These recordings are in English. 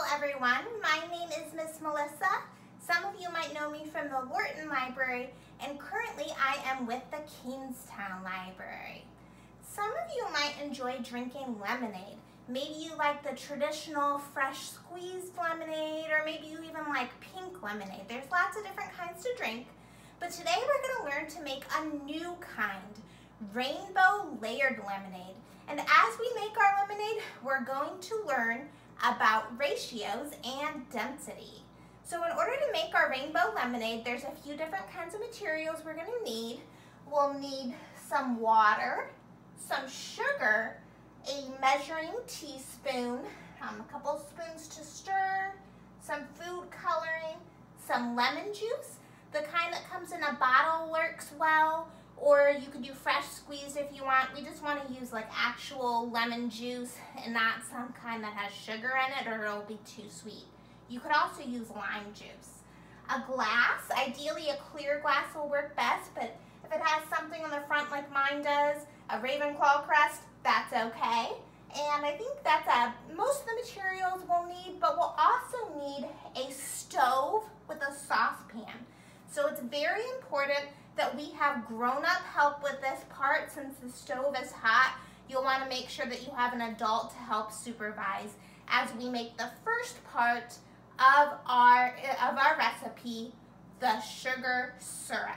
Hello everyone, my name is Miss Melissa. Some of you might know me from the Lorton Library and currently I am with the Kingstowne Library. Some of you might enjoy drinking lemonade. Maybe you like the traditional fresh squeezed lemonade or maybe you even like pink lemonade. There's lots of different kinds to drink. But today we're gonna learn to make a new kind, rainbow layered lemonade. And as we make our lemonade, we're going to learn about ratios and density. So in order to make our rainbow lemonade, there's a few different kinds of materials we're gonna need. We'll need some water, some sugar, a measuring teaspoon, um, a couple spoons to stir, some food coloring, some lemon juice, the kind that comes in a bottle works well, or you could do fresh squeezed if you want. We just want to use like actual lemon juice and not some kind that has sugar in it or it'll be too sweet. You could also use lime juice. A glass, ideally a clear glass will work best, but if it has something on the front like mine does, a Ravenclaw crest, that's okay. And I think that's a, most of the materials we'll need, but we'll also need a stove with a saucepan. So it's very important that we have grown-up help with this part since the stove is hot. You'll want to make sure that you have an adult to help supervise as we make the first part of our, of our recipe, the sugar syrup.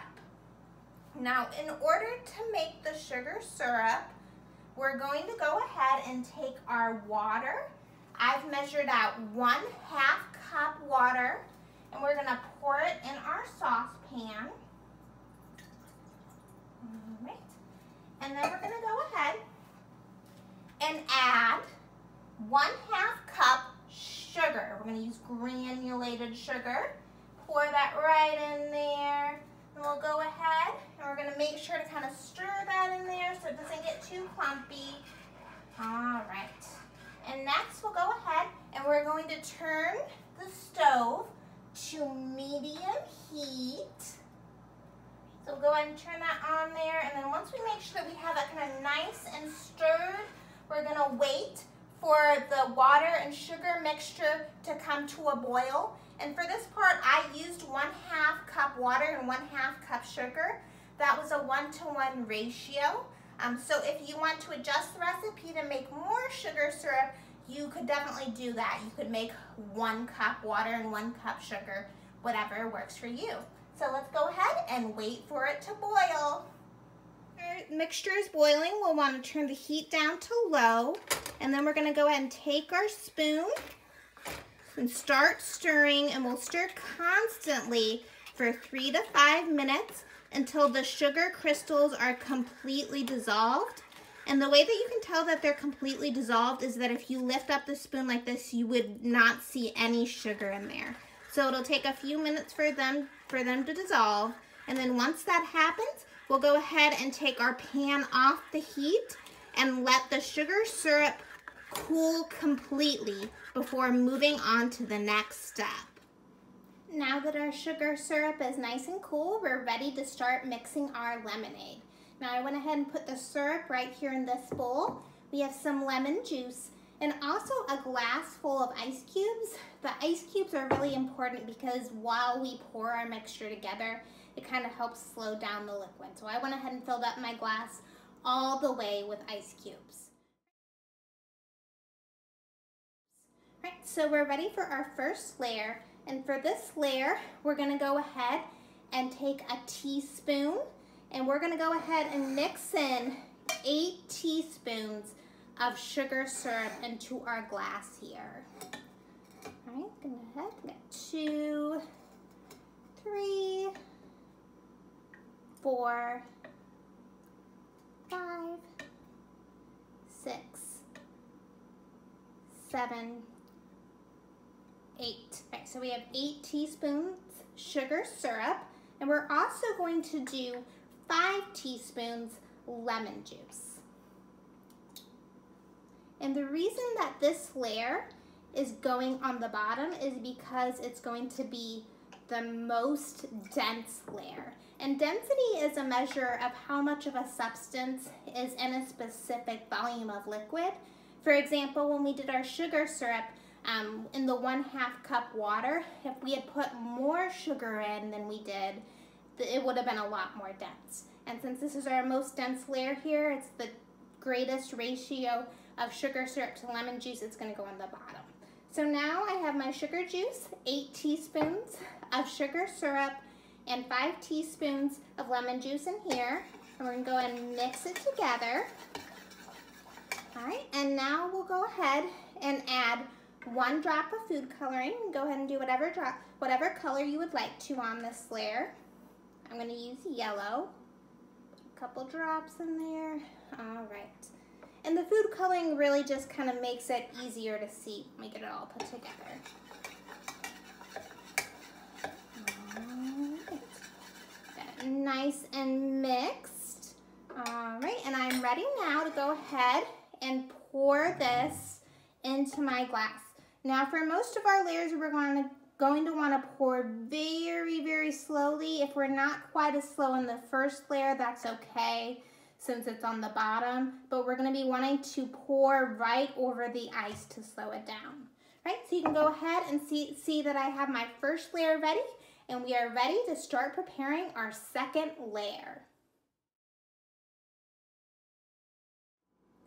Now, in order to make the sugar syrup, we're going to go ahead and take our water. I've measured out one half cup water and we're gonna pour it in our saucepan. All right. And then we're gonna go ahead and add one half cup sugar. We're gonna use granulated sugar. Pour that right in there. And we'll go ahead and we're gonna make sure to kind of stir that in there so it doesn't get too clumpy. All right. And next we'll go ahead and we're going to turn the stove to medium heat. So go ahead and turn that on there. And then once we make sure that we have that kind of nice and stirred, we're gonna wait for the water and sugar mixture to come to a boil. And for this part, I used one half cup water and one half cup sugar. That was a one-to-one -one ratio. Um, so if you want to adjust the recipe to make more sugar syrup, you could definitely do that. You could make one cup water and one cup sugar, whatever works for you. So let's go ahead and wait for it to boil. Our mixture is boiling. We'll want to turn the heat down to low. And then we're going to go ahead and take our spoon and start stirring. And we'll stir constantly for three to five minutes until the sugar crystals are completely dissolved. And the way that you can tell that they're completely dissolved is that if you lift up the spoon like this, you would not see any sugar in there. So it'll take a few minutes for them, for them to dissolve. And then once that happens, we'll go ahead and take our pan off the heat and let the sugar syrup cool completely before moving on to the next step. Now that our sugar syrup is nice and cool, we're ready to start mixing our lemonade. Now I went ahead and put the syrup right here in this bowl. We have some lemon juice and also a glass full of ice cubes. The ice cubes are really important because while we pour our mixture together, it kind of helps slow down the liquid. So I went ahead and filled up my glass all the way with ice cubes. All right, so we're ready for our first layer. And for this layer, we're gonna go ahead and take a teaspoon and we're gonna go ahead and mix in eight teaspoons of sugar syrup into our glass here. All right, gonna ahead, two, three, four, five, six, seven, eight. All right, so we have eight teaspoons sugar syrup, and we're also going to do five teaspoons lemon juice. And the reason that this layer is going on the bottom is because it's going to be the most dense layer. And density is a measure of how much of a substance is in a specific volume of liquid. For example, when we did our sugar syrup, um, in the one half cup water. If we had put more sugar in than we did, it would have been a lot more dense. And since this is our most dense layer here, it's the greatest ratio of sugar syrup to lemon juice, it's gonna go on the bottom. So now I have my sugar juice, eight teaspoons of sugar syrup, and five teaspoons of lemon juice in here. And we're gonna go and mix it together. All right, and now we'll go ahead and add one drop of food coloring. Go ahead and do whatever drop, whatever color you would like to on this layer. I'm gonna use yellow. a couple drops in there. All right. And the food coloring really just kind of makes it easier to see, make it all put together. Nice and mixed. All right, and I'm ready now to go ahead and pour this into my glass. Now for most of our layers, we're going to, going to want to pour very, very slowly. If we're not quite as slow in the first layer, that's okay since it's on the bottom, but we're gonna be wanting to pour right over the ice to slow it down. Right, so you can go ahead and see, see that I have my first layer ready and we are ready to start preparing our second layer.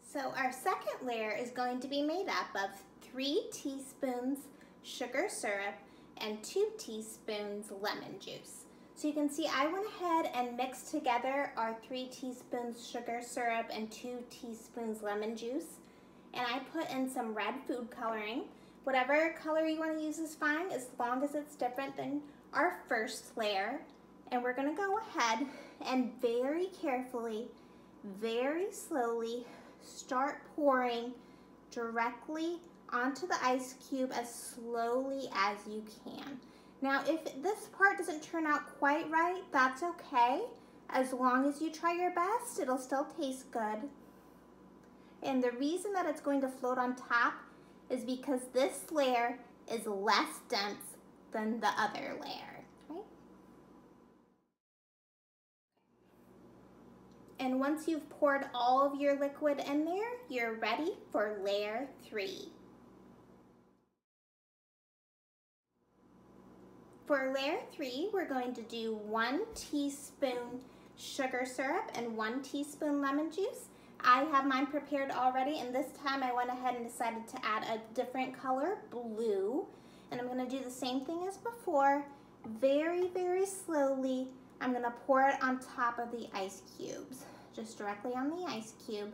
So our second layer is going to be made up of three teaspoons sugar syrup and two teaspoons lemon juice. So you can see I went ahead and mixed together our three teaspoons sugar syrup and two teaspoons lemon juice. And I put in some red food coloring. Whatever color you want to use is fine as long as it's different than our first layer. And we're going to go ahead and very carefully, very slowly start pouring directly onto the ice cube as slowly as you can. Now, if this part doesn't turn out quite right, that's okay. As long as you try your best, it'll still taste good. And the reason that it's going to float on top is because this layer is less dense than the other layer? And once you've poured all of your liquid in there, you're ready for layer three. For layer three, we're going to do one teaspoon sugar syrup and one teaspoon lemon juice. I have mine prepared already and this time I went ahead and decided to add a different color, blue. And I'm gonna do the same thing as before. Very, very slowly, I'm gonna pour it on top of the ice cubes, just directly on the ice cube.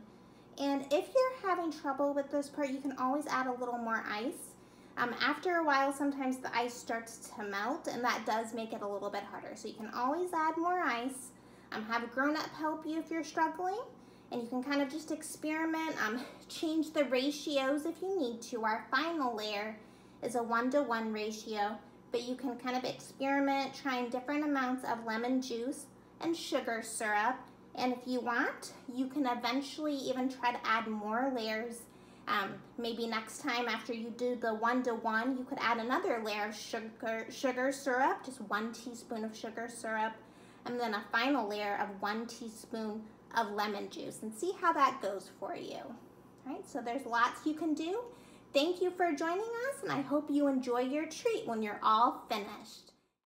And if you're having trouble with this part, you can always add a little more ice. Um, after a while, sometimes the ice starts to melt and that does make it a little bit harder. So you can always add more ice. Um, have a grown-up help you if you're struggling and you can kind of just experiment, um, change the ratios if you need to. Our final layer is a one-to-one -one ratio, but you can kind of experiment trying different amounts of lemon juice and sugar syrup. And if you want, you can eventually even try to add more layers um, maybe next time after you do the one-to-one, -one, you could add another layer of sugar, sugar syrup, just one teaspoon of sugar syrup, and then a final layer of one teaspoon of lemon juice and see how that goes for you. All right, so there's lots you can do. Thank you for joining us, and I hope you enjoy your treat when you're all finished.